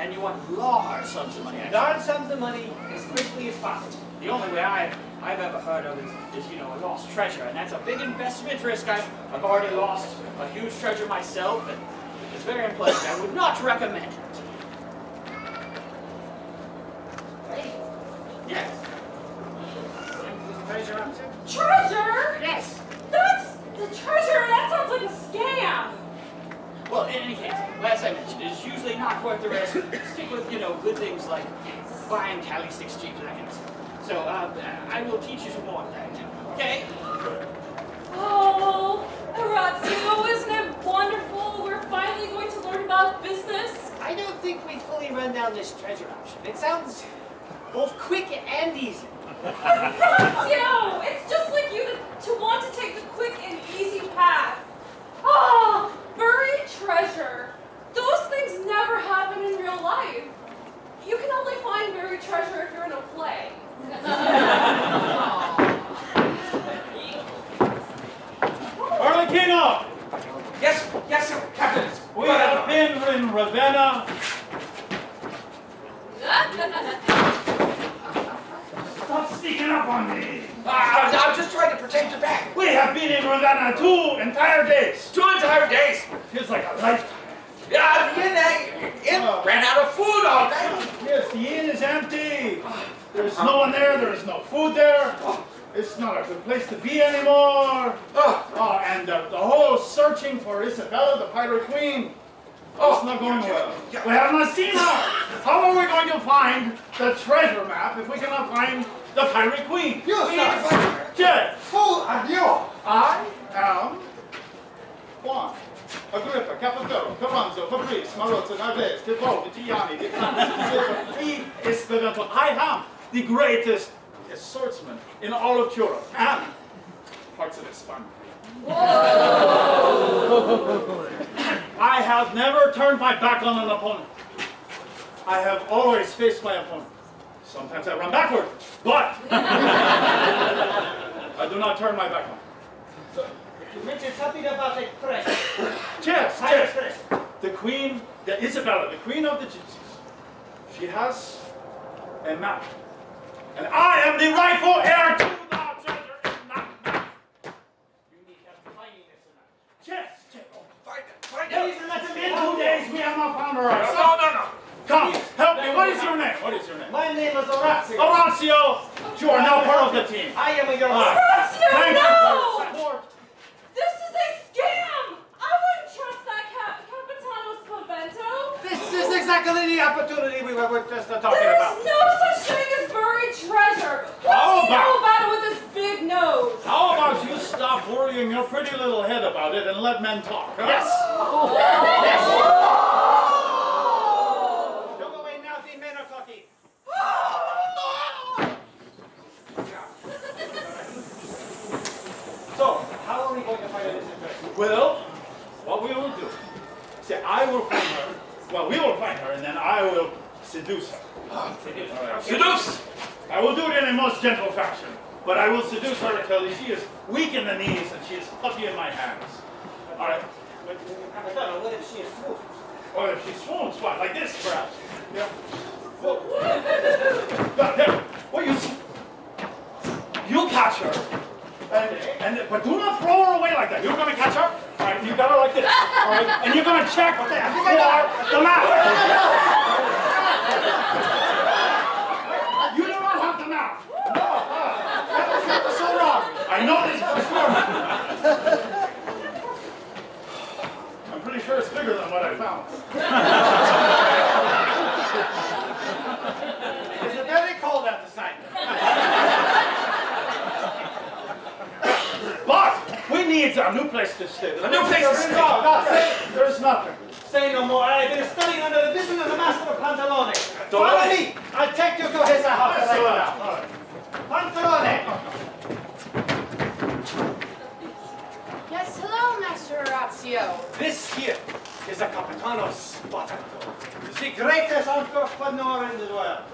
And you want large sums of money. Large sums of money as quickly as possible. The only way I, I've ever heard of is, is, you know, a lost treasure, and that's a big investment risk. I've, I've already lost a huge treasure myself, and it's very unpleasant. I would not recommend it. Yes. Treasure officer? Treasure? Yes. That's the treasure. That sounds like a scam. Well, in any case, as I mentioned, it's usually not worth the risk. Stick with, you know, good things like buying tally sticks cheap and that kind of stuff. So, uh, I will teach you some more of that. Okay? Oh, Horatio, isn't it wonderful? We're finally going to learn about business. I don't think we fully run down this treasure option. It sounds both quick and easy. Horatio, it's just like you to, to want to take the quick and easy path. Ah, buried treasure. Those things never happen in real life. You can only find buried treasure if you're in a play. Arlecchino, Yes, yes, sir, Captain. we have been in Ravenna. Stop sneaking up on me. Uh, I'm just trying to protect your back. We have been in Ravenna two entire days. Two entire days. Feels like a lifetime. Yeah, the inn, uh, inn Oh. ran out of food all day. Yes, the inn is empty. There's no one there. There's no food there. It's not a good place to be anymore. Oh, Oh, and the, the whole searching for Isabella, the pirate queen, Oh. it's not going well. We have not seen her. How are we going to find the treasure map if we cannot find the pirate queen? You, we need to find her. Yes, Who are you? I am Juan. Agrippa, Capofero, Carranzo, Fabrice, Marozzo, Narvaez, Tito, Viggiani, Di Canti, He is the devil. I am the greatest swordsman in all of Europe and parts of Spain. I have never turned my back on an opponent. I have always faced my opponent. Sometimes I run backward, but I do not turn my back on. So, you mentioned something about a treasure. Cheers, cheers. The queen, the Isabella, the queen of the gypsies, she has a map. And I am the rightful heir to the treasure in that map. You need help finding this map. Cheers, cheers. Find it, find Ladies it. and gentlemen, In two days, we have not found her. No, no, no, no. Come, help me. What is your name? What is your name? My name is Horatio. Horatio, you are now part of the team. I am your Ah. Horatio, Thank you for no! support. This is a scam! I wouldn't trust that Cap- Capitano's convento. This is exactly the opportunity we were just talking There about. is no such thing as buried treasure. What's How he know about- it with his big nose? How about you stop worrying your pretty little head about it and let men talk? huh? Yes. Don't oh. go away now, the men are talking. So, how are we going to find this treasure? Well, what we will do, see, I will find her. Well, we will find her, and then I will seduce her. Seduce. I will do it in a most gentle fashion, but I will seduce her until she is weak in the knees and she is puppy in my hands. All right. But, what if she is swooned? Or if she swoons, what, like this, perhaps? Yeah. Whoa. Now, there. What you see? You catch her. And, and, but do not throw her away like that. You're gonna catch her. You got her like this. All right, and you're gonna check for the map. You do not have the map. That was so wrong. I know this for sure. I'm pretty sure it's bigger than what I found. Needs a new place to stay. A new place to stay. No, no, say, there's nothing. Say no more. I've been studying under the vision of the master of Pantalone. Don't Follow me. I'll take you to his house Yes, right now. All right. Pantalone. Yes, hello, Master Horatio. This here is a Capitano Spatato, the greatest entrepreneur in the world.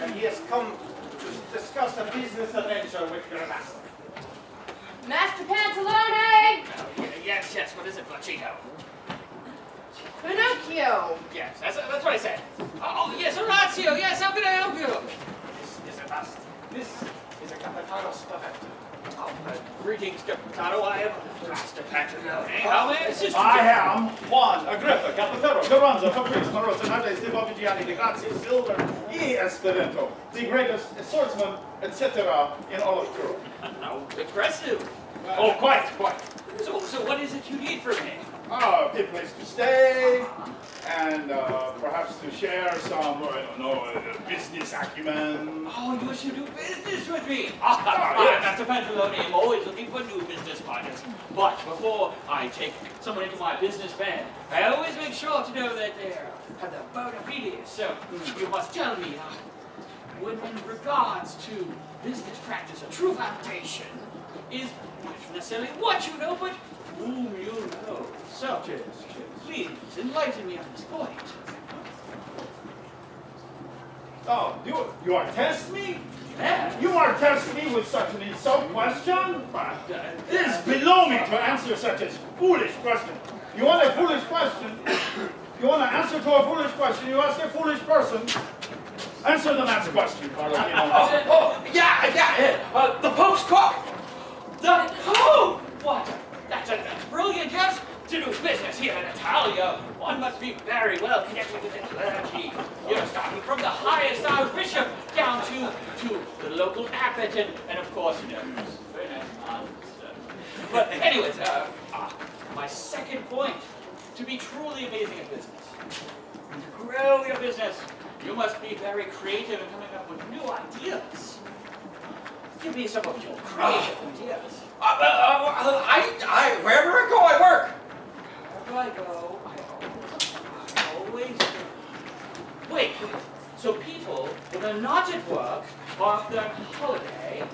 And he has come to discuss a business adventure with your master. Master Pantalone! Oh, yes, yes. What is it, Flachito? Pinocchio! Yes, that's, that's what I said. Oh, oh yes, Horatio. Yes, how can I help you? This is a master. This is a Capitano Spatato. Oh, uh, greetings, Capitano. I am Master Pantalone. How may I assist you? I am Juan Agrippa Capitero, Carranza, Fabrice, Marosa, Nades, De Bobbigiani, De Grazia, Silver, E. Esperanto, the greatest swordsman, etc. in all of Europe. No, impressive. Oh, quite, quite. So, so what is it you need from me? Uh, a good place to stay, and uh, perhaps to share some, I don't know, uh, business acumen. Oh, you wish to do business with me? Ah, yes. Master Pantalone, I'm always looking for new business partners. But before I take someone into my business band, I always make sure to know that they uh, have the bona fides. So you must tell me, uh, when in regards to business practice, a true foundation is not necessarily what you know, but whom you know. So, Cheers, cheers. please enlighten me on this point. Oh, you, you are testing me? Yeah. You are testing me with such an insult question? But Uh, it is below me to answer such a foolish question. You want a foolish question? You want to answer to a foolish question? You ask a foolish person. Answer the man's question, Carlo. Oh, oh, yeah, yeah, uh, the Pope's cook! The Pope! What? That's, a, brilliant, yes? To do business here in Italia, one must be very well connected with the clergy. You know, starting from the highest archbishop down to, to the local abbot and, and of course, you know. But anyways, uh, uh, my second point, to be truly amazing at business, to grow your business, you must be very creative in coming up with new ideas. Give me some of your creative ideas. Uh, uh, uh, I, I, wherever I go, I work. Wherever I go, I always, always do. Wait. So people, when they're not at work, or if they're holiday,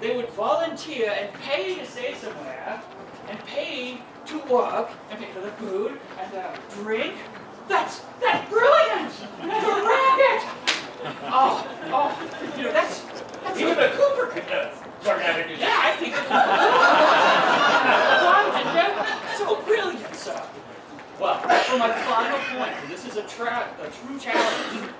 they would volunteer and pay to stay somewhere, and pay to work, and pay for the food, and the drink. That's, that's brilliant! That's a racket! Oh, oh, you know, that's, that's Even the Cooper could uh, learn how to do yeah, that. I think it's right, so brilliant, sir. Well, for my final point, and this is a, tra- a true challenge.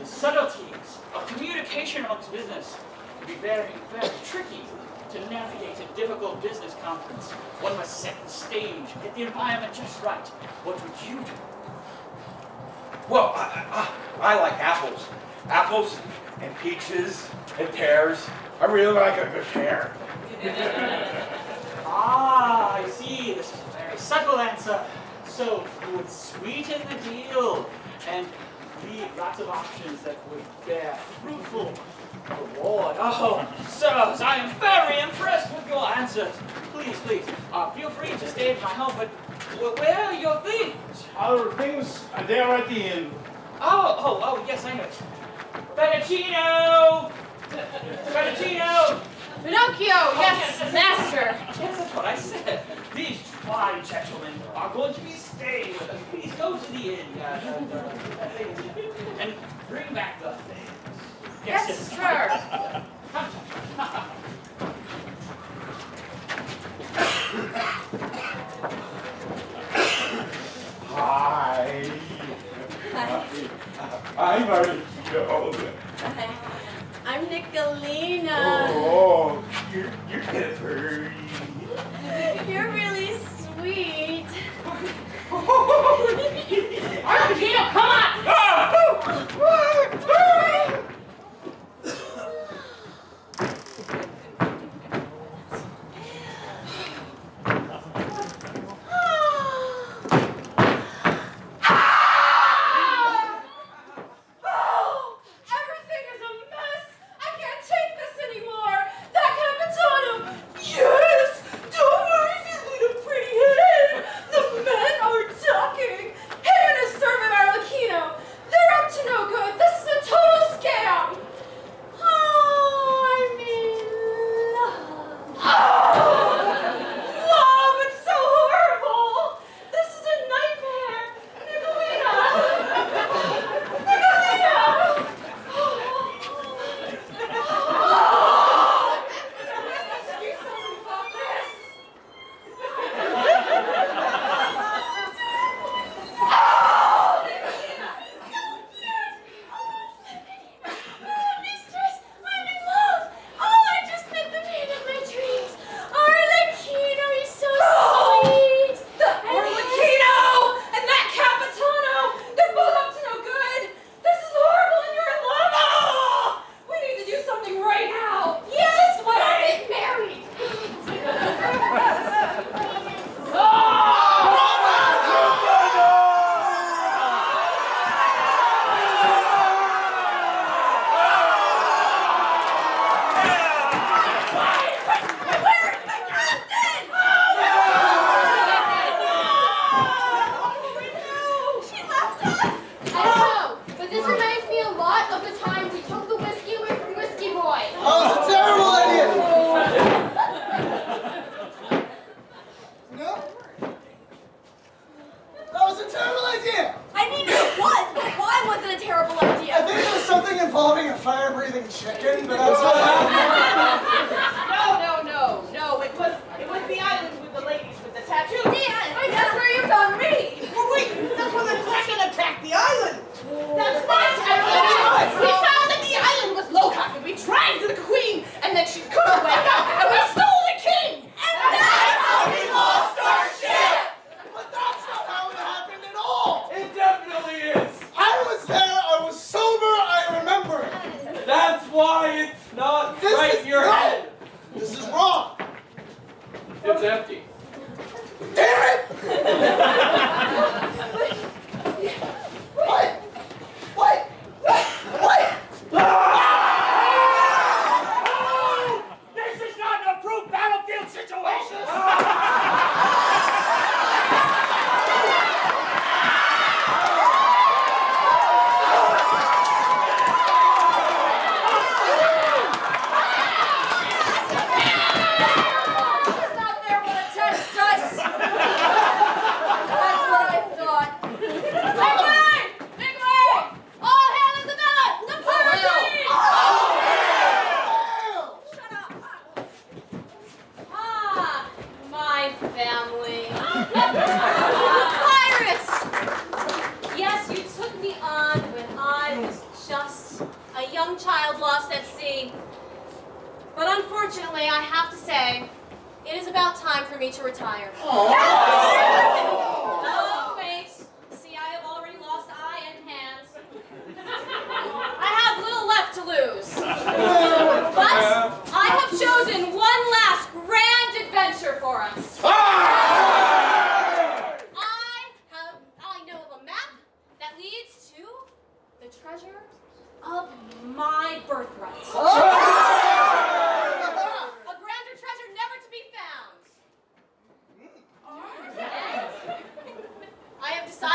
The subtleties of communication amongst business can be very, very tricky to navigate a difficult business conference. One must set the stage, get the environment just right. What would you do? Well, I, I, I like apples. Apples and peaches and pears. I really like a good pear. Ah, I see. This is a very subtle answer. So you would sweeten the deal and leave lots of options that would bear fruitful reward. Oh, sirs, I am very impressed with your answers. Please, please, uh, feel free to stay at my home, but where are your things? Other things, they are at the inn. Oh, oh, oh, yes, I know. Fettuccino! Fettuccino! Pinocchio! Yes, master! Yes, that's what I said. These fine gentlemen are going to be staying with us. Please go to the inn uh, and, uh, and bring back the things. Yes, sir. Hi. Hi. I'm Mauricio. I'm Nicolina. Oh, you're, you're kind of pretty. You're really sweet. Pinocchio, come on! Ah!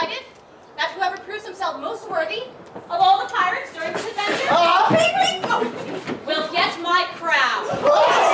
decided that whoever proves himself most worthy of all the pirates during this adventure uh. will get my crown.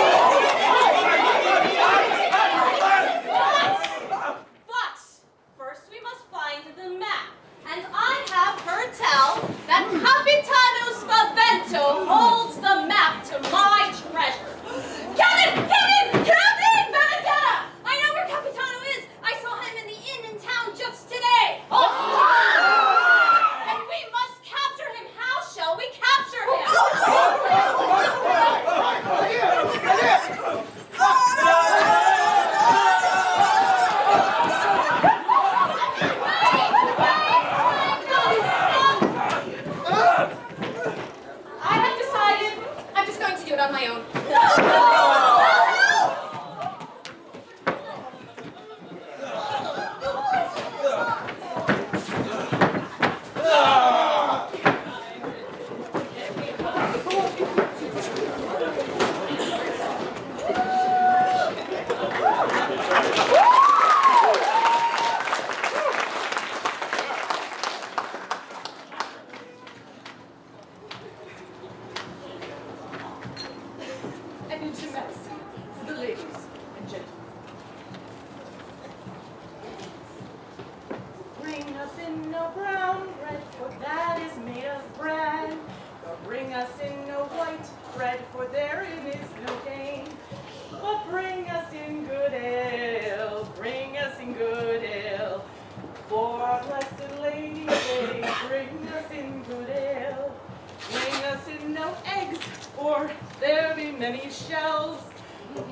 bells.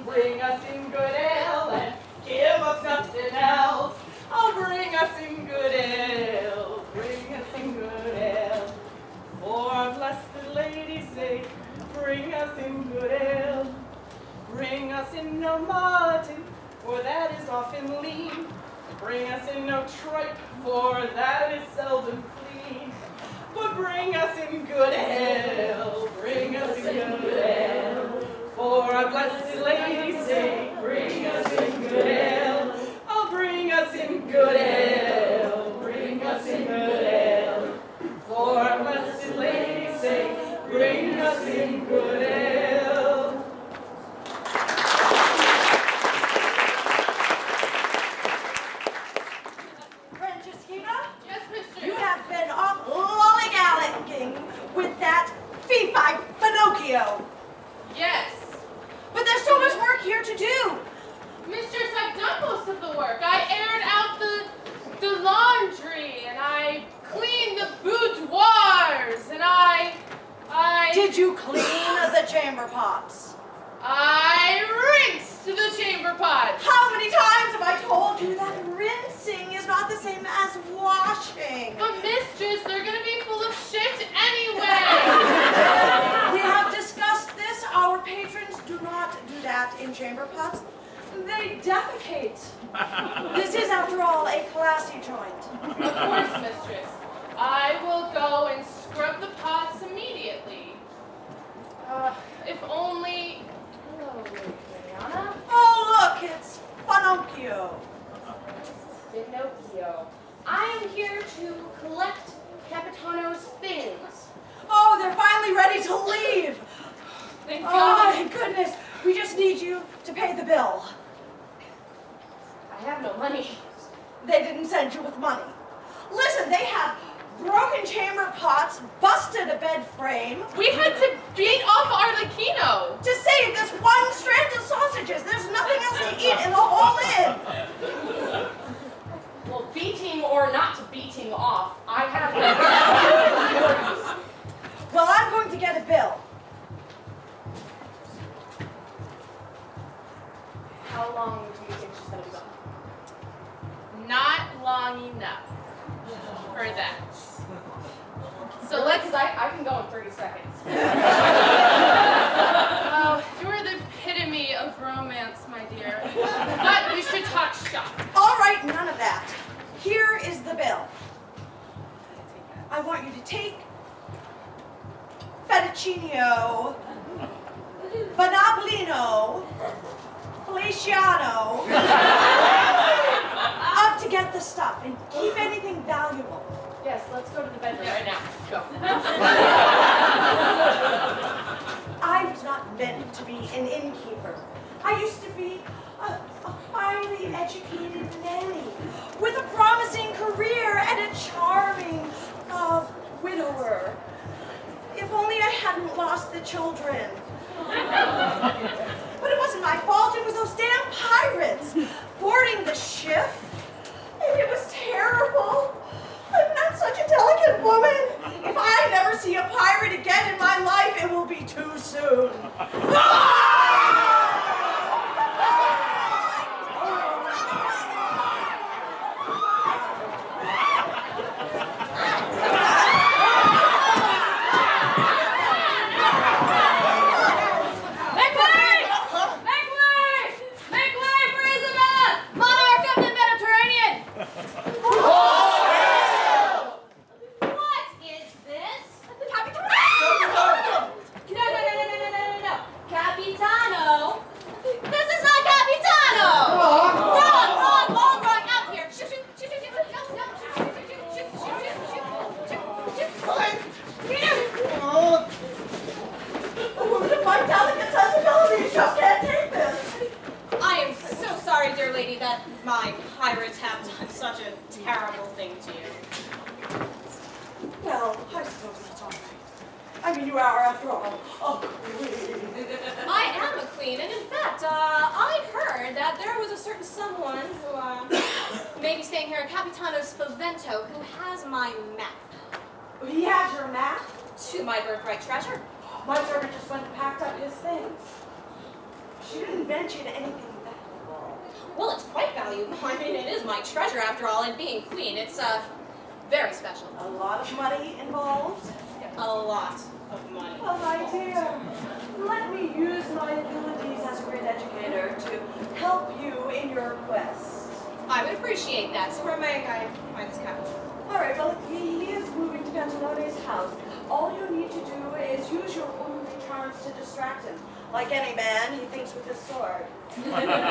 Bring us in good ale and give us nothing else. Oh, bring us in good ale, bring us in good ale. For our blessed lady's sake, bring us in good ale. Bring us in no mutton, for that is often lean. Bring us in no tripe, for that is seldom clean. But bring us in good ale, bring us in good ale. For our blessed bring us in good health. Oh, bring us in good health. Bring us in good health. For our blessed bring us in good health. Yes, mistress? You have been off with that Pinocchio. Yes so much work here to do. Mistress, I've done most of the work. I aired out the, the laundry, and I cleaned the boudoirs, and I, I... Did you clean the chamber pots? I rinsed the chamber pots. How many times have I told you that rinsing is not the same as washing? But mistress, they're gonna be full of shit anyway. Our patrons do not do that in chamber pots. They defecate. this is, after all, a classy joint. Of course, mistress. I will go and scrub the pots immediately. Uh, if only... Hello, Mariana. Oh, look, it's Finocchio. Finocchio. I am here to collect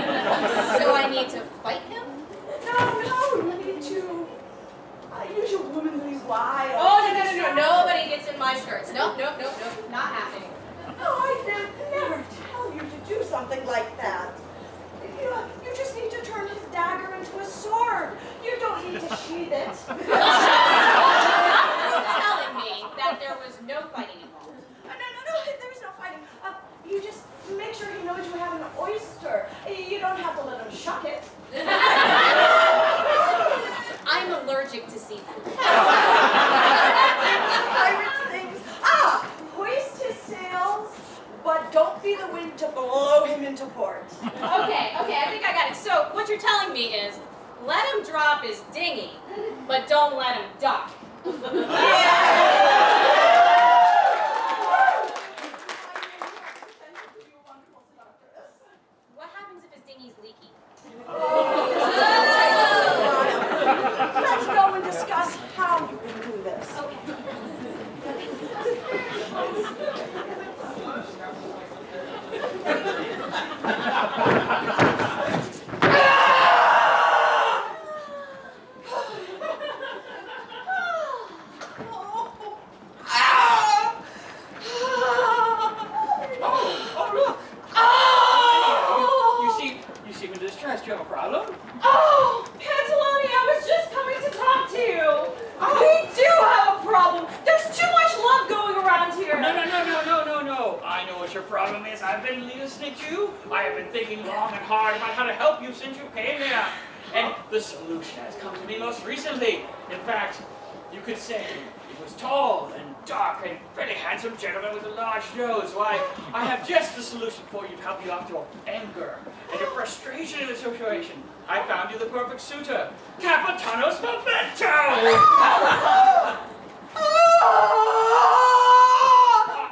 so I need to fight him? No, no, you need to uh, use your womanly wile. Oh, no, no, no, no, nobody gets in my skirts. Nope, nope, nope, nope, not happening. No, I never tell you to do something like that. You, you just need to turn his dagger into a sword. You don't need to sheath it. would you have an oyster? Eh, you don't have to let him shuck it. I'm allergic to seafood. Pirate things. Ah, hoist his sails, but don't be the wind to blow him into port. Okay, okay, I think I got it. So what you're telling me is, let him drop his dinghy, but don't let him duck. yeah. A. Why, I have just the solution for you to help you out your anger and your frustration in the situation. I found you the perfect suitor, Capitano Spavento!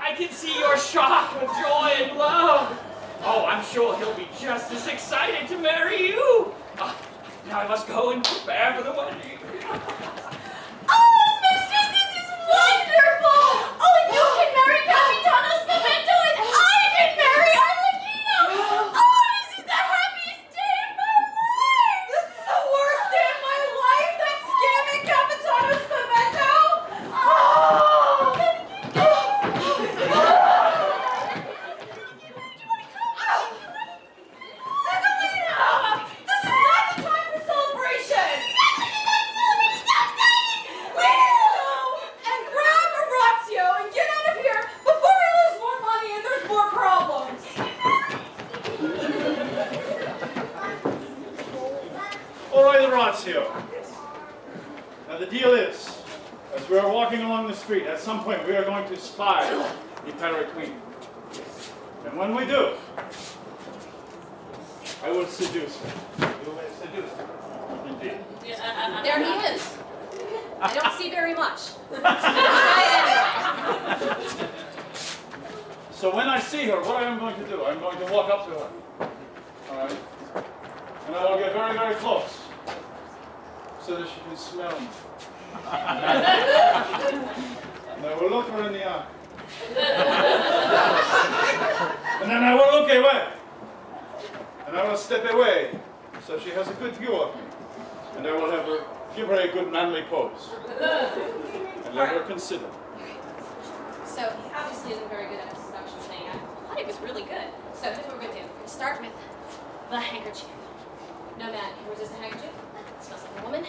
I can see your shock with joy and love. Oh, I'm sure he'll be just as excited to marry you. Ah, now I must go and prepare for the wedding. The handkerchief. No man can resist a handkerchief. smells like a woman.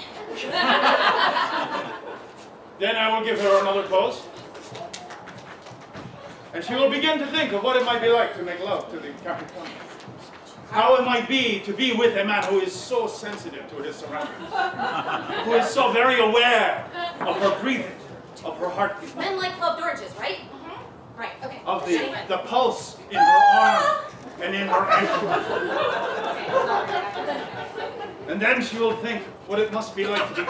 Then I will give her another pose. And she will begin to think of what it might be like to make love to the Capricorn. How it might be to be with a man who is so sensitive to his surroundings, who is so very aware of her breathing, of her heartbeat, Men like loved oranges, right? Mm-hmm. Right, okay. of the, the pulse in her arm and in her ankle. And then she will think what it must be like to be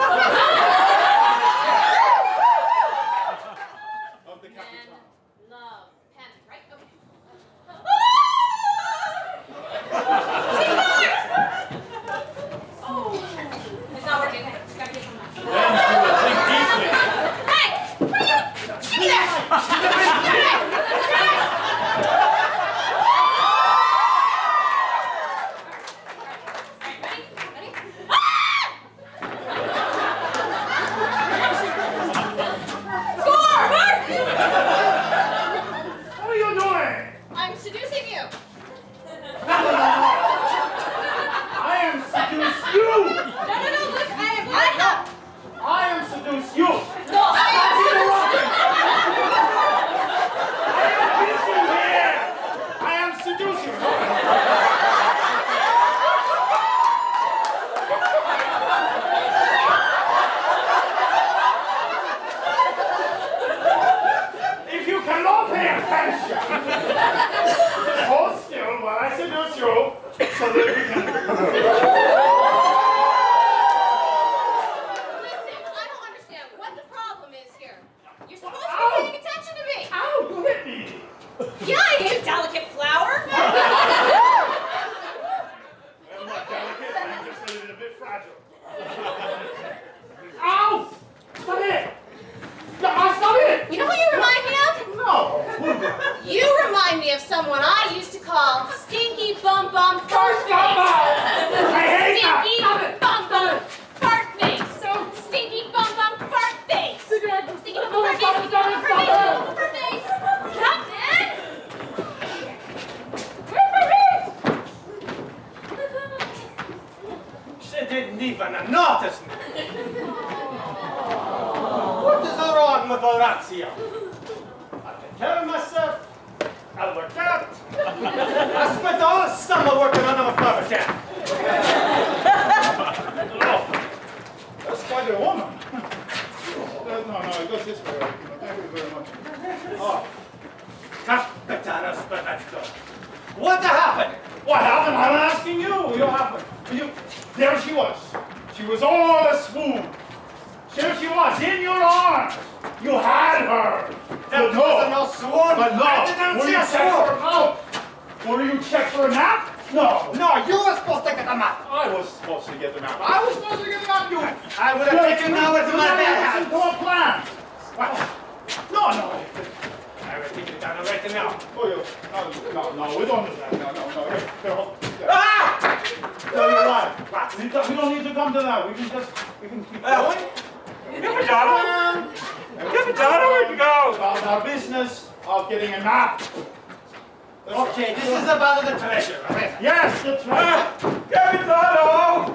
Okay, this is about the treasure. Yes, the treasure. Capitano!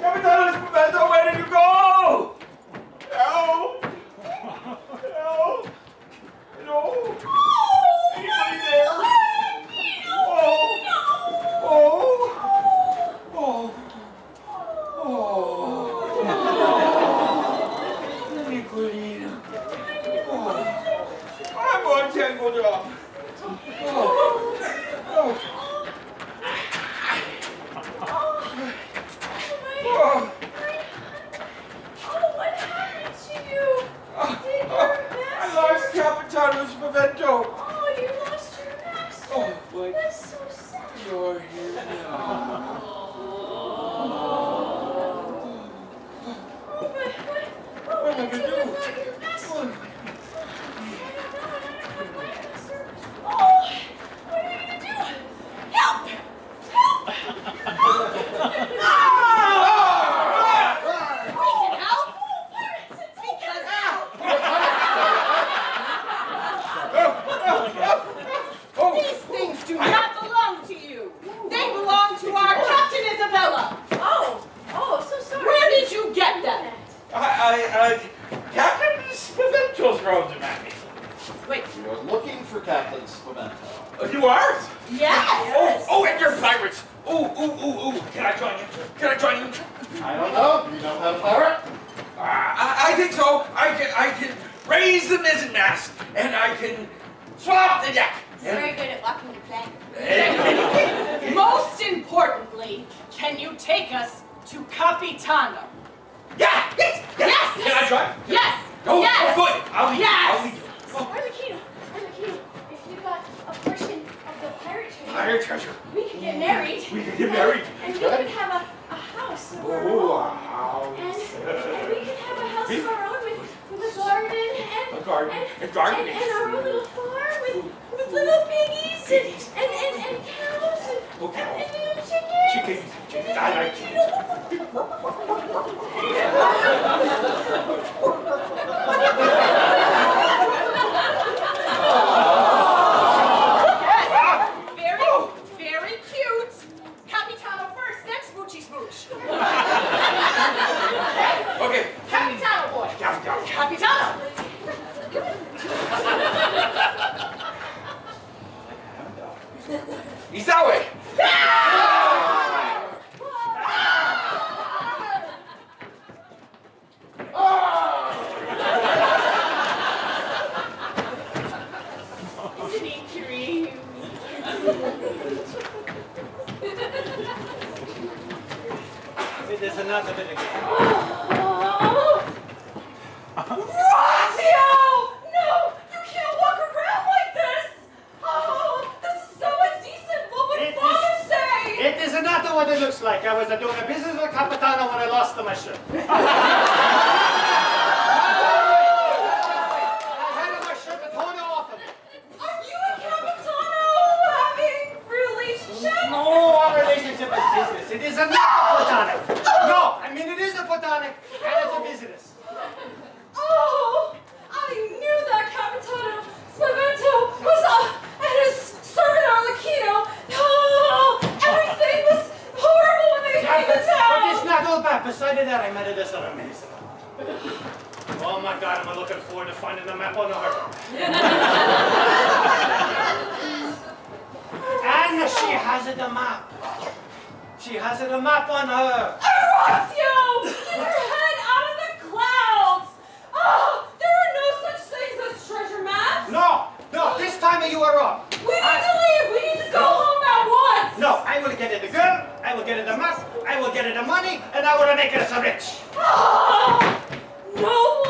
Capitano Spumento, where did you go? Yeah. Beside that, I met this other amazing. Oh my god, am I looking forward to finding the map on the river. and she has it, the map. She has it, the map on her. Horatio! Get your head out of the clouds! Oh, there are no such things as treasure maps! No, no, this time you are wrong. Get it a map, I will get it a money, and I will make it a rich. Oh, no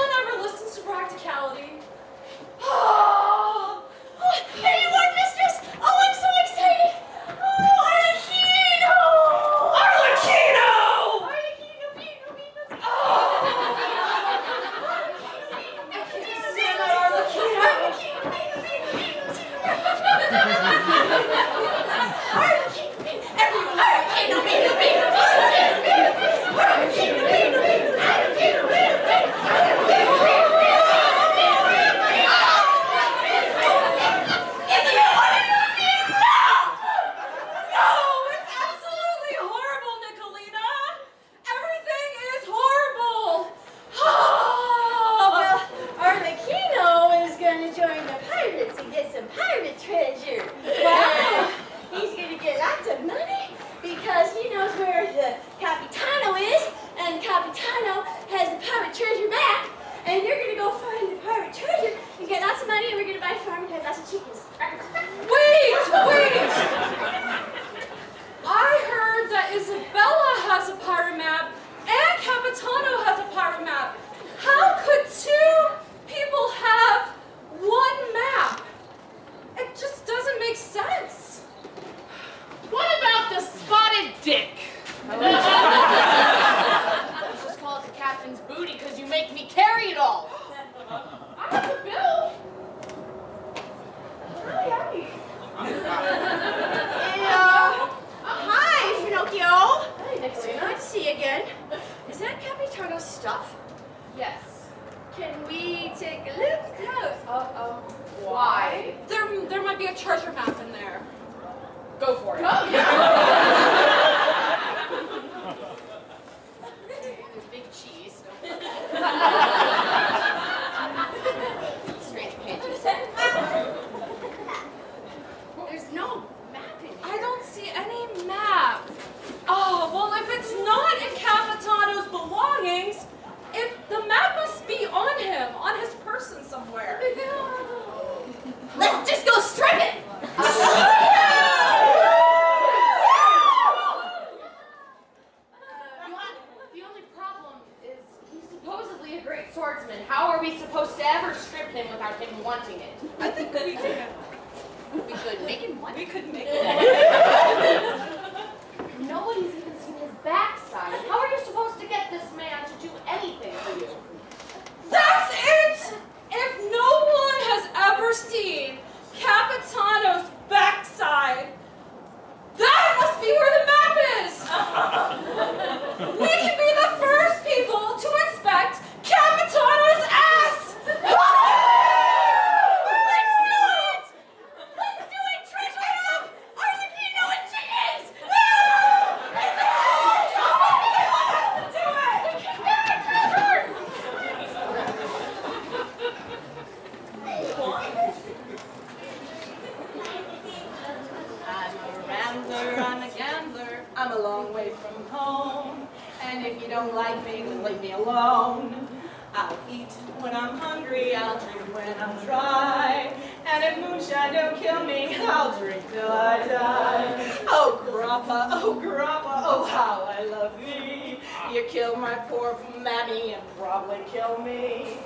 Killed my poor mammy and probably kill me.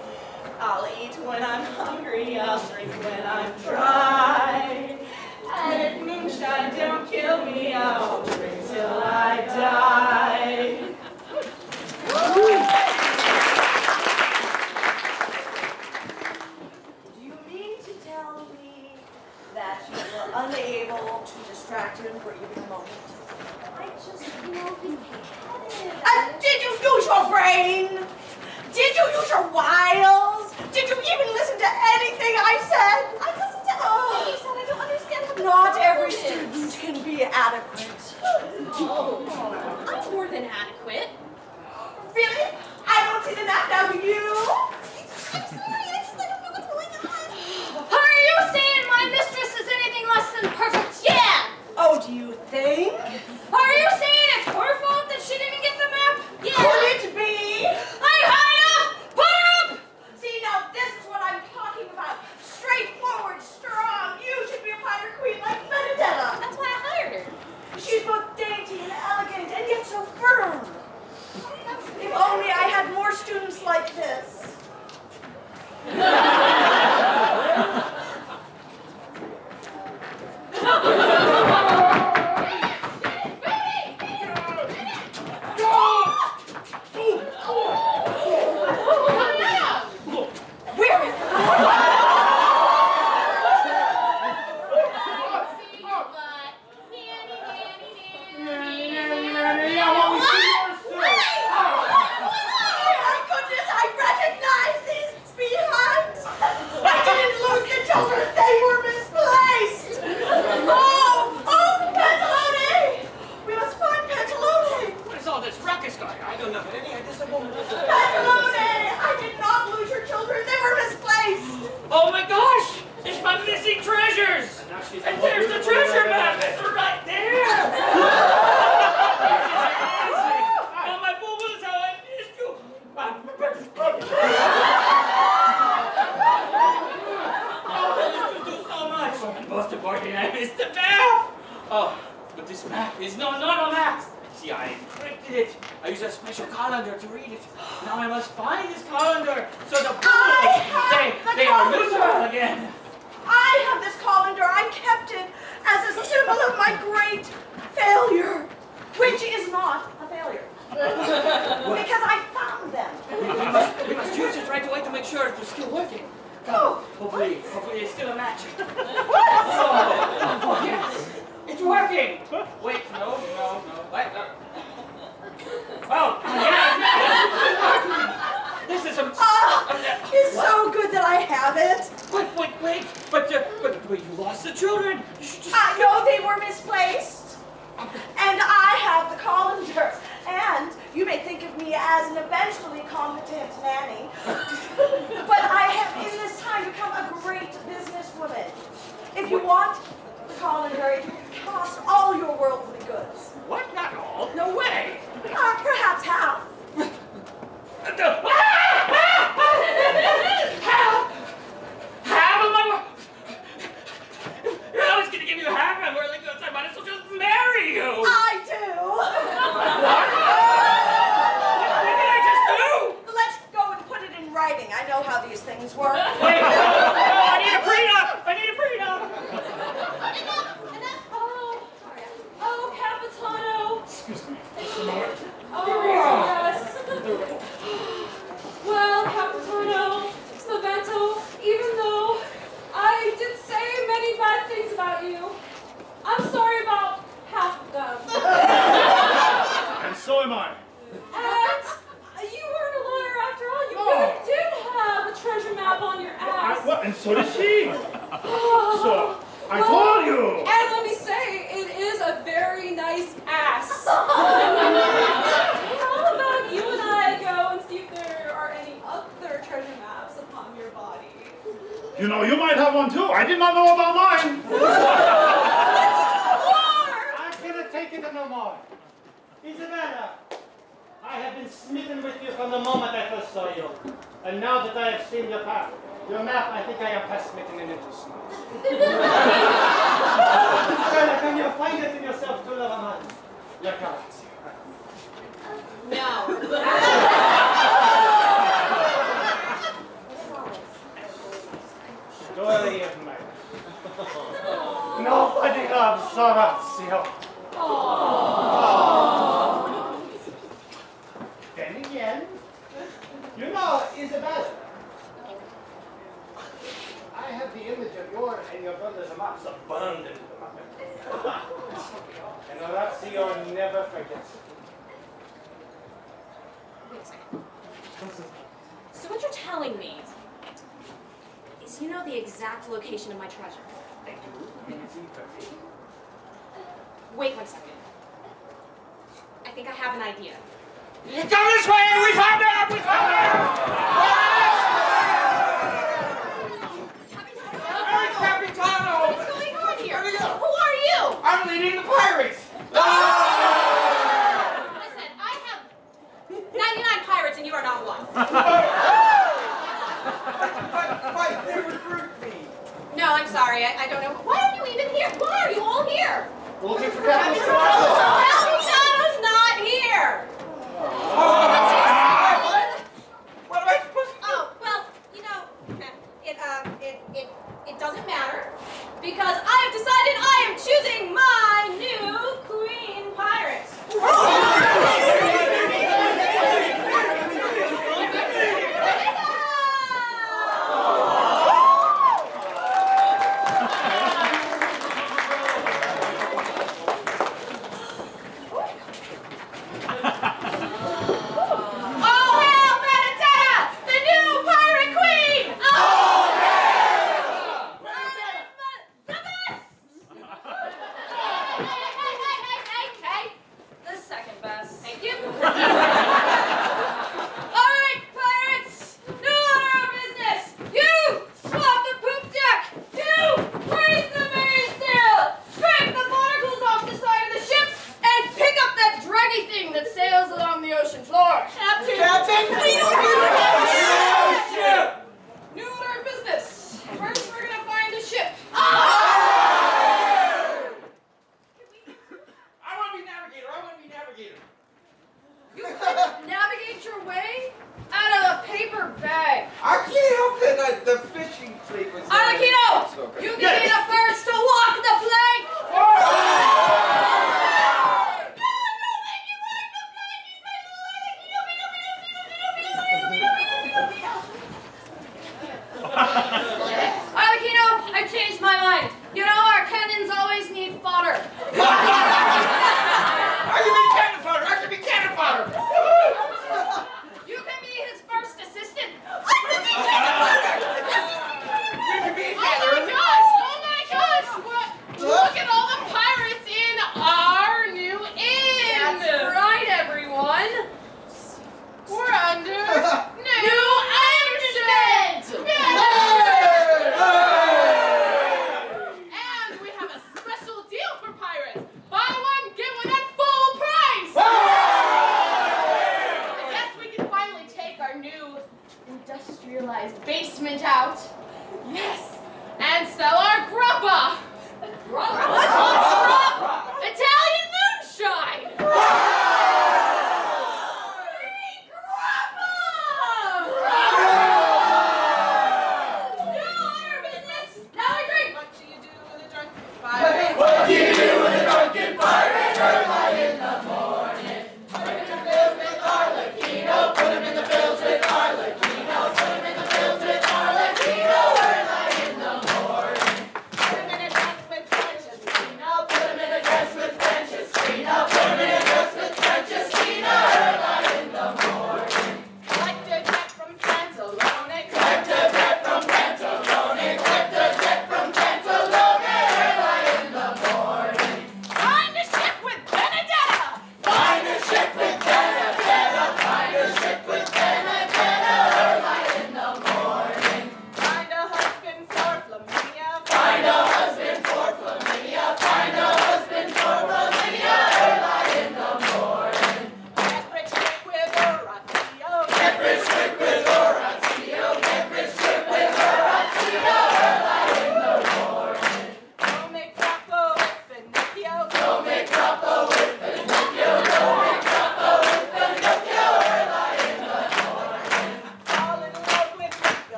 I'll eat when I'm hungry, I'll drink when I'm dry. And if moonshine don't kill me, I'll drink till I die. Do you mean to tell me that you unable to distract him for even a moment? Uh, did you use your brain? Did you use your wiles? Did you even listen to anything I said? I listened to everything you said. I don't understand how Not every student can be adequate. Oh, I'm more than adequate. Really? I don't see the map now, do you? I'm sorry, I just I don't know what's going on. Are you saying my mistress is anything less than perfect? Yeah! Oh, do you think? Are you saying it's her fault that she didn't get the map? Yeah. Could it be? I had up! Put her up! See, now this is what I'm talking about. Straightforward, strong. You should be a pirate queen like Benedetta. That's why I hired her. She's both dainty and elegant and yet so firm. If only I had more students like this. want Nobody loves Orazio. Aww. Then again, you know, Isabella, I have the image of your and your brother's amounts abundant and Orazio never forgets it. So what you're telling me is you know the exact location of my treasure. Wait one second. I think I have an idea. You come this way and we found out! We found out! I'm leading the pirates! Listen, I have 99 pirates and you are not one. No, I'm sorry, I, I don't know. What? here? Why are you all here? We're looking for Captain Sparkle. No, not here. Oh.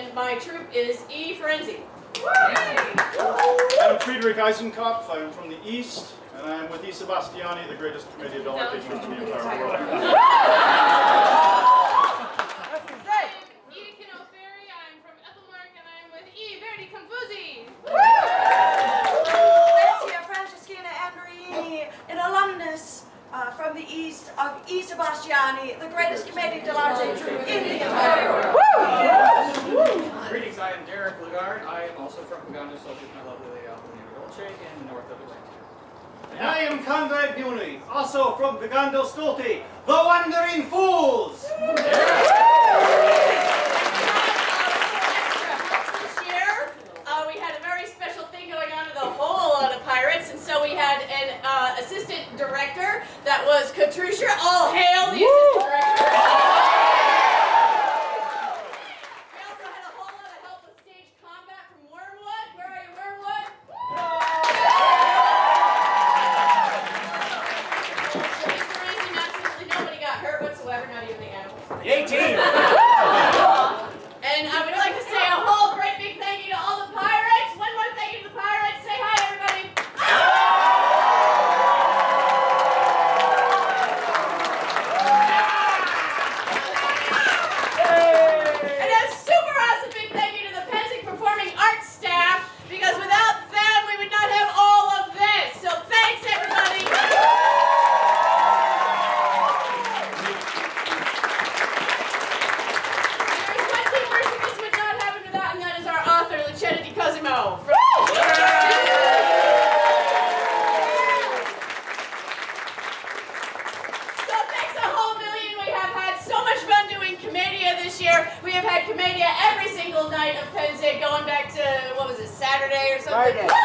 and my troupe is E Frenzy. I'm Friedrich Eisenkopf, I'm from the East, and I'm with E Sebastiani, the greatest comedian of all in the entire world. E. Sebastiani, the greatest comedian dell'arte in the entire world. Greetings, I am Derek Lagarde. I am also from Lugano, so with my lovely lady Alpina Dolce in the north of Atlanta. And I am Conrad Buni, also from Vigando Stolte, the Wandering Fools! assistant director. That was Katrusha. All hail the Woo! assistant director. Friday.